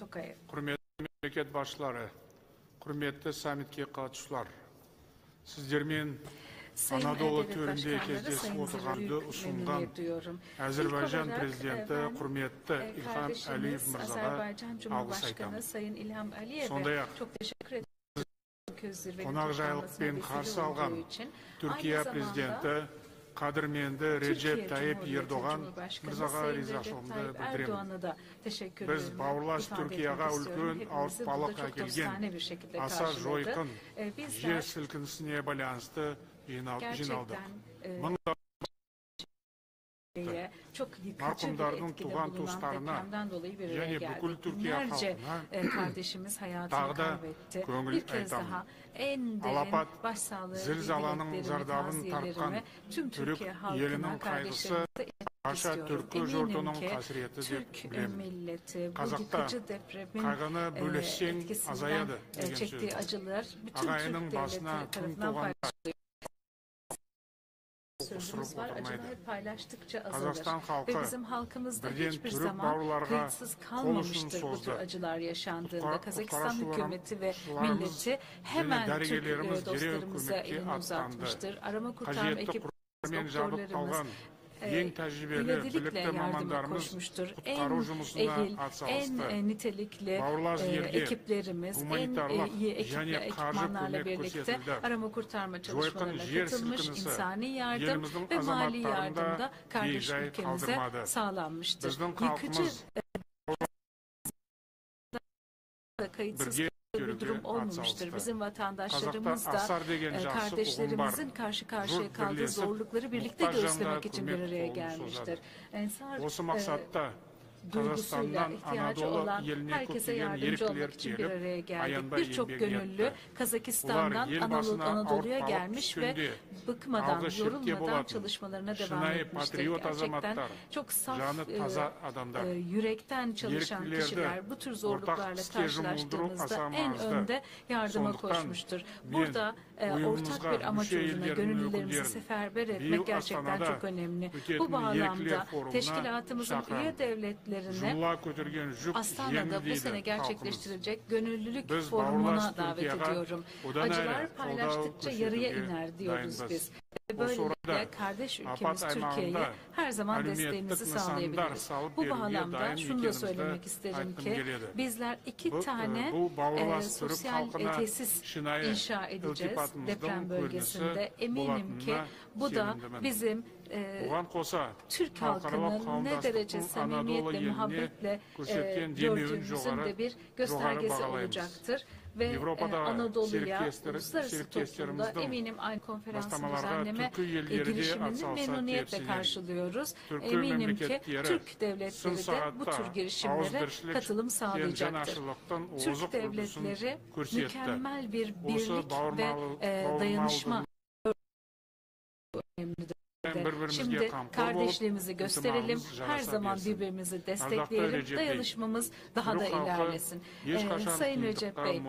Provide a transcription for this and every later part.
тоқаев құрметті мемлекет басшылары құрметті саммитке қатысушылар сіздермен анадолы төрінде кездесіп отырғанды ұсынған әзірбайжан президенті құрметті ильхам әлиев мырзаға алғыс айтамын сондай ақ қонақжайлықпен қарсы алған түркия президенті қадірменді Реджеп Тайып Ердоған мырзаға ризашылығымды білдіремін біз бауырлас түркияға үлкен ауыртпалық әкелген аса жойқын жер сілкінісіне байланысты жиналдық çok yıkıcı bir etkide bulunan depremden dolayı bir araya geldik. Binlerce e, kardeşimiz hayatını kaybetti. Bir kez daha en derin başsağlığı dileklerimi, taziyelerimi tüm Türkiye halkına, kardeşlerimize Aşağı Türkü Jordunun kasriyeti Türk bilem. milleti bu yıkıcı depremin e, böleşen azayadı. E, çektiği acılar bütün Türk devleti tarafından paylaşılıyor borcumuz var. Acıları paylaştıkça azalır. Halkı, Ve bizim halkımızda hiçbir zaman kayıtsız kalmamıştır bu tür acılar yaşandığında. Kazakistan hükümeti ve milleti hemen Türk e, dostlarımıza elini uzatmıştır. Arama kurtarma ekiplerimiz, doktorlarımız yeni tecrübeli birlikte mamandarımız en ehil, en e, nitelikli e, ekiplerimiz, en e, iyi ekiple, ekipmanlarla birlikte arama kurtarma çalışmalarına katılmış, insani yardım ve mali yardımda kardeş ülkemize sağlanmıştır. Yıkıcı kayıtsız durum olmamıştır. Bizim vatandaşlarımız da e, kardeşlerimizin karşı karşıya kaldığı zorlukları birlikte göğüslemek için bir araya gelmiştir. Ensar, Kazakistan'dan Anadolu yerine kotiyen yerikler gelip ayanda Birçok gönüllü Kazakistan'dan Anadolu'ya gelmiş ve bıkmadan, yorulmadan çalışmalarına devam etmiştir. Gerçekten çok saf, e, e, yürekten çalışan kişiler bu tür zorluklarla karşılaştığımızda en önde yardıma koşmuştur. Burada e, ortak bir amaç uğruna gönüllülerimizi seferber etmek gerçekten çok önemli. Bu bağlamda teşkilatımızın üye devletleri etkinliklerini Astana'da bu sene gerçekleştirecek gönüllülük biz forumuna davet ediyorum. Acılar paylaştıkça yarıya iner diyoruz biz böylelikle kardeş ülkemiz Türkiye'ye her zaman desteğimizi sağlayabiliriz. Bu bağlamda şunu da söylemek isterim ki bizler iki tane e, sosyal e, tesis inşa edeceğiz deprem bölgesinde. Eminim ki bu da bizim e, Türk halkının ne derece samimiyetle, muhabbetle e, gördüğümüzün de bir göstergesi olacaktır ve Evropa'da e, Anadolu'ya, uluslararası toplumda eminim aynı konferans düzenleme e, girişimini memnuniyetle karşılıyoruz. Eminim ki Türk devletleri de bu tür girişimlere katılım sağlayacaktır. Türk devletleri mükemmel bir birlik ve e, dayanışma önemlidir birlikte. Şimdi kardeşliğimizi gösterelim. Her zaman birbirimizi destekleyelim. Dayanışmamız daha da ilerlesin. Ee, Sayın Recep Bey,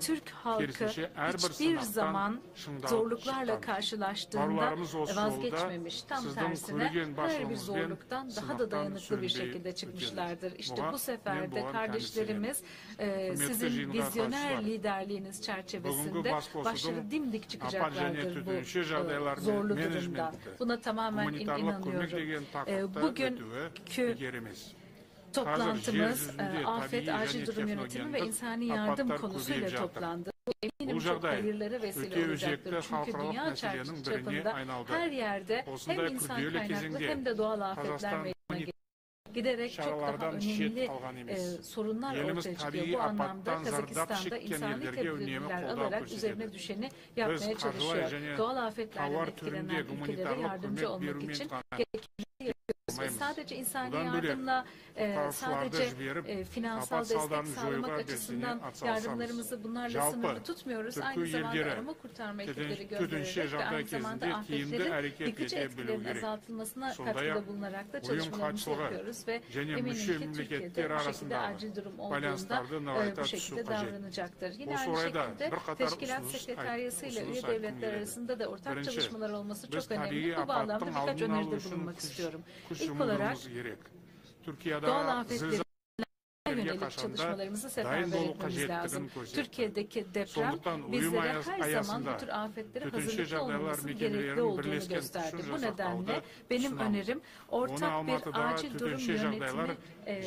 Türk halkı hiçbir zaman zorluklarla karşılaştığında vazgeçmemiş. Tam tersine her bir zorluktan daha da dayanıklı bir şekilde çıkmışlardır. İşte bu sefer de kardeşlerimiz e, sizin vizyoner liderliğiniz çerçevesinde başarı dimdik çıkacaklardır bu e, zorlu durumdan. Buna Buna tamamen inanıyorum. Ee, e, bugünkü toplantımız afet acil durum yönetimi ve insani yardım konusuyla toplandı. Eminim çok hayırlara vesile olacaktır. Çünkü dünya çapında her yerde hem insan kaynaklı hem de doğal afetler giderek çok daha önemli e, sorunlar ortaya çıkıyor. Bu anlamda Kazakistan'da insanlık tedbirler alarak üzerine düşeni yapmaya çalışıyor. Doğal afetlerden etkilenen ülkelere yardımcı olmak için gerekli sadece insani yardımla, e, sadece e, finansal destek sağlamak açısından yardımlarımızı bunlarla sınırlı tutmuyoruz. Aynı zamanda arama kurtarma ekipleri gönderilerek ve aynı zamanda afetlerin yıkıcı etkilerin azaltılmasına katkıda bulunarak da çalışmalarımızı yapıyoruz ve eminim ki Türkiye'de bu şekilde acil durum olduğunda e, bu şekilde davranacaktır. Yine aynı şekilde teşkilat sekreteryası ile üye devletler arasında da ortak çalışmalar olması çok önemli. Bu bağlamda birkaç öneride bulunmak istiyorum. İlk olarak olarak doğal afetleri yönelik çalışmalarımızı seferber etmemiz lazım. Türkiye'deki deprem bizlere her zaman bu tür afetlere hazırlıklı olmamızın gerekli olduğunu gösterdi. Bu nedenle benim önerim ortak bir acil durum yönetimi e,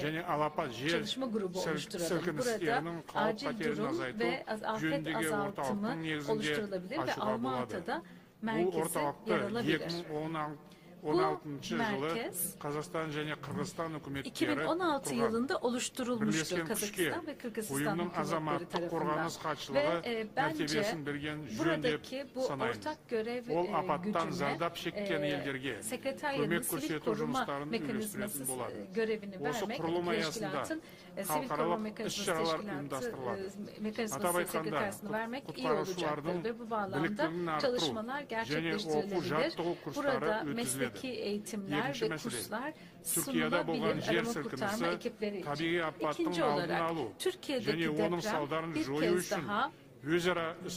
çalışma grubu oluşturalım. Burada acil durum ve afet azaltımı oluşturulabilir ve Almata'da merkeze yer alabilir. 2016 жылы merkez Қазақстан және Қырғызстан үкіметтері 2016 құрған. yılında oluşturulmuştu Бірлескен күшке Kazakistan ve Kırgızistan ұйымның hükümetleri азаматтық tarafından. қорғаныс хатшылығы Ve e, bence мәртебесін берген жөн деп buradaki bu санаймын. ortak görev Ол e, апаттан gücüne зардап шеккен e, елдерге sekreteryanın көмек sivil көрсету koruma жұмыстарын mekanizması үйлестіретін болады. e, görevini Осы vermek құрылым аясында teşkilatın e, sivil koruma халықаралық mekanizması іс-шаралар teşkilatı ұйымдастырылады. e, mekanizması Атап айтқанда, sekreterisini vermek iyi құтқарушылардың olacaktır ve bu bağlamda біліктілігін арттыру çalışmalar және оқу gerçekleştirilebilir. жаттығу курстары Burada өткізіледі. Türkiye'deki eğitimler ve kurslar Türkiye'de boğan yer sırkıntısı tabii apattın aldın alu. Türkiye'deki deprem bir kez daha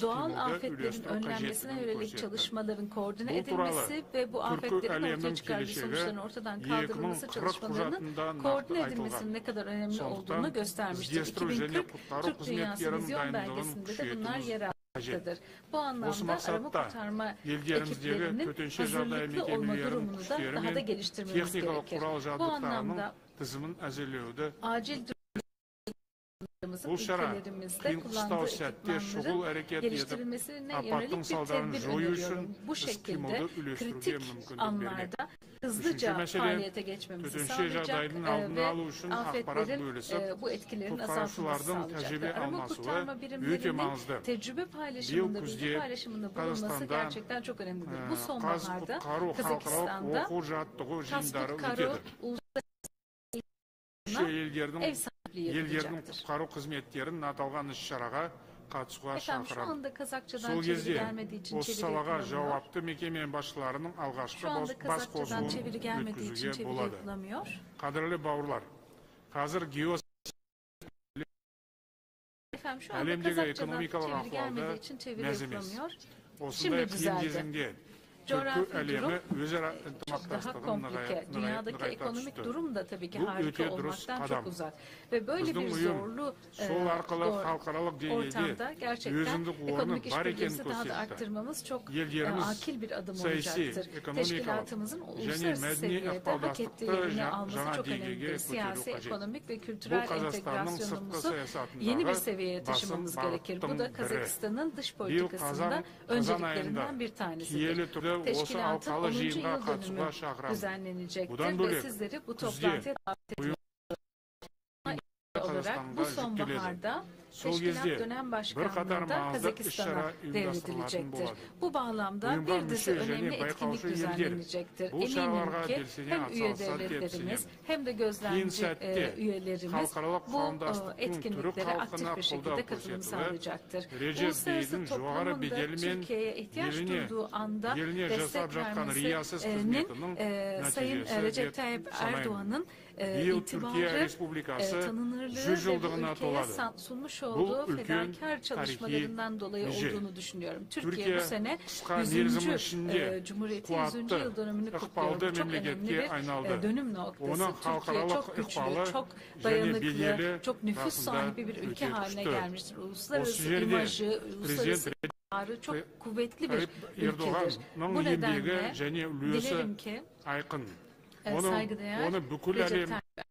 doğal afetlerin önlenmesine yönelik çalışmaların koordine edilmesi ve bu afetlerin ortaya çıkardığı sonuçların ortadan kaldırılması çalışmalarının koordine edilmesinin ne kadar önemli olduğunu göstermiştir. 2040 Türk Dünyası Vizyon belgesinde de bunlar yer aldı yapmaktadır. Bu anlamda arama kurtarma ekiplerinin hazırlıklı olma durumunu da daha da geliştirmemiz gerekir. Bu anlamda acil durum bakanlarımızın ülkelerimizde kullandığı ekipmanların geliştirilmesine yönelik bir tedbir öneriyorum. Bu şekilde kritik anlarda hızlıca faaliyete geçmemizi sağlayacak e, ve afetlerin e, bu etkilerin azaltılması sağlayacak. Arama kurtarma birimlerinin tecrübe paylaşımında, bilgi paylaşımında bulunması gerçekten çok önemlidir. Bu sonbaharda Kazakistan'da Kaskut Karo Uluslararası ev sahibi елдердің yapacaktır. құтқару қызметтерін аталған іс-шараға қатысуға Efendim şu шақырамын anda Kazakçadan сол çeviri кезде gelmediği için осы çeviri салаға yapılamıyor. жауапты мекеме басшыларының алғашқы Şu anda бас Kazakçadan қосуын çeviri gelmediği için өткізуге çeviri болады yapılamıyor. қадірлі бауырлар қазір геос Efendim şu anda Әлемдегі Kazakçadan экономикалық çeviri ахуалда gelmediği için çeviri мәз емес. yapılamıyor. осындай Şimdi қиын düzeldi. кезеңде coğrafi durum e, daha komplike. Dünyadaki ekonomik durum da tabii ki harika olmaktan çok uzak. Ve böyle bir zorlu e, ortamda gerçekten ekonomik işbirliğimizi daha da arttırmamız çok e, akil bir adım olacaktır. Teşkilatımızın uluslararası seviyede hak ettiği yerini alması çok önemli. Siyasi, ekonomik ve kültürel entegrasyonumuzu yeni bir seviyeye taşımamız gerekir. Bu da Kazakistan'ın dış politikasında önceliklerinden bir tanesidir teşkilatın 10. yıl dönümü düzenlenecektir ve sizleri bu toplantıya davet ediyoruz. olarak bu sonbaharda Teşkilat dönem başkanlığında Kazakistan'a devridilecektir. Bu bağlamda bir dizi önemli etkinlik düzenlenecektir. Eminim ki hem üye devletlerimiz hem de gözlemci e, üyelerimiz bu e, etkinliklere aktif bir şekilde katılım sağlayacaktır. Uluslararası toplumun Türkiye'ye ihtiyaç duyduğu anda destek vermesinin e, Sayın Recep Tayyip Erdoğan'ın биыл түркия itibarı республикасы e, tanınırlığı 100 ve bu жылдығына ülkeye толады san- sunmuş Bu olduğu ülkenin fedakar çalışmalarından dolayı müjde. olduğunu düşünüyorum. Türkiye Türkiye bu sene kısa 100. мерзім ішінде e, Cumhuriyeti 100. қуатты, yıl dönümünü ықпалды kutluyor. Bu çok önemli мемлекетке bir айналды. e, dönüm noktası. Оның Türkiye халықаралық çok güçlü, ықпалы çok және dayanıklı, беделі çok nüfus расында sahibi bir ülke өте haline күшті. gelmiştir. Uluslararası жерде imajı, uluslararası президент itibarı çok kuvvetli bir Tayyip ülkedir. Erdoğan'ın Bu еңбегі nedenle және үлесі dilerim ki onu, saygıdeğer onu Recep Tayyip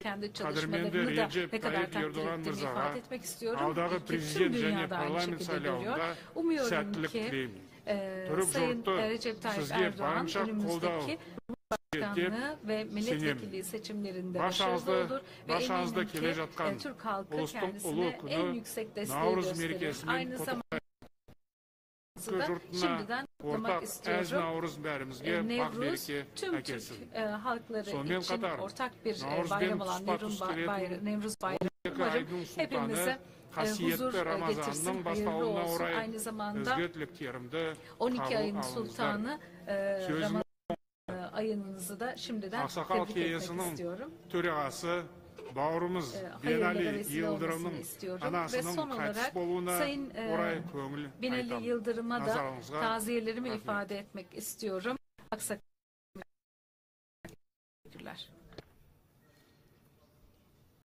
kendi çalışmalarını da ne kadar takdir ettiğimi ifade etmek istiyorum. Ki tüm dünyada aynı şekilde görüyor. Umuyorum ki e, Sayın e, Recep Tayyip Erdoğan önümüzdeki Başkanlığı ve milletvekili seçimlerinde başarılı olur ve eminim ki e, Türk halkı kendisine en yüksek desteği gösteriyor. Aynı zamanda konusunda şimdiden kutlamak istiyorum. E, Nevruz tüm Türk e, halkları için ortak bir e, bayram olan Nevruz, bayra Nevruz bayramı. Umarım hepimize e, huzur e, getirsin, hayırlı olsun. Aynı zamanda 12 ayın sultanı e, Ramazan e, ayınınızı da şimdiden tebrik etmek istiyorum. Töregası Bağrımız ee, e, Binali Yıldırım'ın anasının Ve son olarak Sayın e, oraya köngül, Binali aytan, Yıldırım'a da taziyelerimi ifade etmek istiyorum. Aksak teşekkürler.